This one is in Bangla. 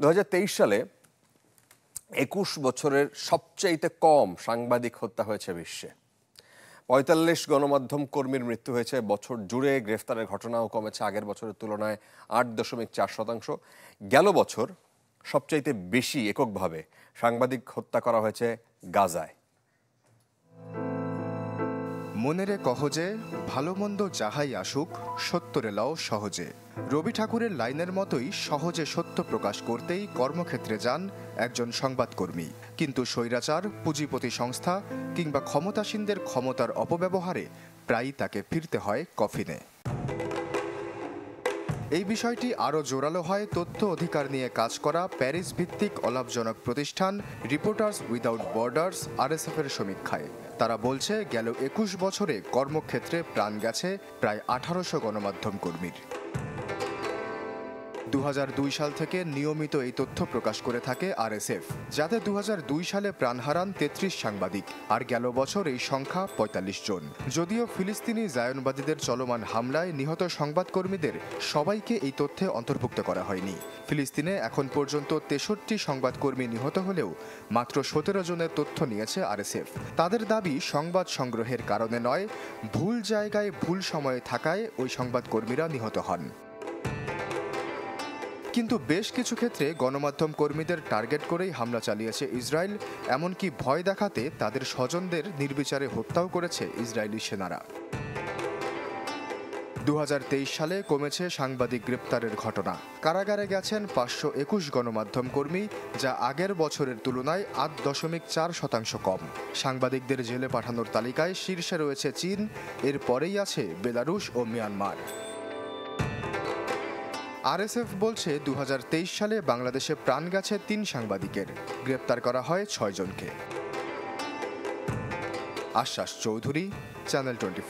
দু হাজার তেইশ সালে একুশ বছরের সবচাইতে কম সাংবাদিক হত্যা হয়েছে বিশ্বে। পঁয়তাল্লিশ গণমাধ্যম কর্মীর মৃত্যু হয়েছে, বছর জুড়ে গ্রেফতারের ঘটনাও কমেছে। আগের বছরের তুলনায় আট দশমিক চার শতাংশ। গেল বছর সবচাইতে বেশি এককভাবে সাংবাদিক হত্যা করা হয়েছে গাজায়। মনেরে কহজে ভালো মন্দ যাহাই আসুক, সত্যরে লও সহজে। রবি ঠাকুরের লাইনের মতোই সহজে সত্য প্রকাশ করতেই কর্মক্ষেত্রে যান একজন সংবাদকর্মী। কিন্তু স্বৈরাচার, পুঁজিপতি সংস্থা কিংবা ক্ষমতাসীনদের ক্ষমতার অপব্যবহারে প্রায়ই তাকে ফিরতে হয় কফিনে। এই বিষয়টি আরও জোরালো হয় তথ্য অধিকার নিয়ে কাজ করা প্যারিস ভিত্তিক অলাভজনক প্রতিষ্ঠান রিপোর্টার্স উইদাউট বর্ডার্স আরএসএফের সমীক্ষায়। তারা বলছে গেল একুশ বছরে কর্মক্ষেত্রে প্রাণ গেছে প্রায় আঠারোশো গণমাধ্যম কর্মীর। দু হাজার দুই সাল থেকে নিয়মিত এই তথ্য প্রকাশ করে থাকে আরএসএফ, যাতে দু হাজার দুই সালে প্রাণ হারান তেত্রিশ সাংবাদিক। আর গেল বছর এই সংখ্যা ৪৫ জন। যদিও ফিলিস্তিনি জায়নবাদীদের চলমান হামলায় নিহত সংবাদকর্মীদের সবাইকে এই তথ্যে অন্তর্ভুক্ত করা হয়নি। ফিলিস্তিনে এখন পর্যন্ত তেষট্টি সংবাদকর্মী নিহত হলেও মাত্র সতেরো জনের তথ্য নিয়েছে আরএসএফ। তাদের দাবি সংবাদ সংগ্রহের কারণে নয়, ভুল জায়গায় ভুল সময়ে থাকায় ওই সংবাদকর্মীরা নিহত হন। কিন্তু বেশ কিছু ক্ষেত্রে গণমাধ্যম কর্মীদের টার্গেট করেই হামলা চালিয়েছে ইসরায়েল, এমনকি ভয় দেখাতে তাদের স্বজনদের নির্বিচারে হত্যাও করেছে ইসরায়েলি সেনারা। দু হাজার তেইশ সালে কমেছে সাংবাদিক গ্রেপ্তারের ঘটনা। কারাগারে গেছেন পাঁচশো একুশ গণমাধ্যম কর্মী, যা আগের বছরের তুলনায় আট দশমিক চার শতাংশ কম। সাংবাদিকদের জেলে পাঠানোর তালিকায় শীর্ষে রয়েছে চীন এর পরেই আছে বেলারুশ ও মিয়ানমার। আরএসএফ বলছে দু হাজার তেইশ সালে বাংলাদেশে প্রাণ গেছে তিন সাংবাদিকের। গ্রেপ্তার করা হয় ছয়জনকে আশ্বাস চৌধুরী, চ্যানেল টোয়েন্টি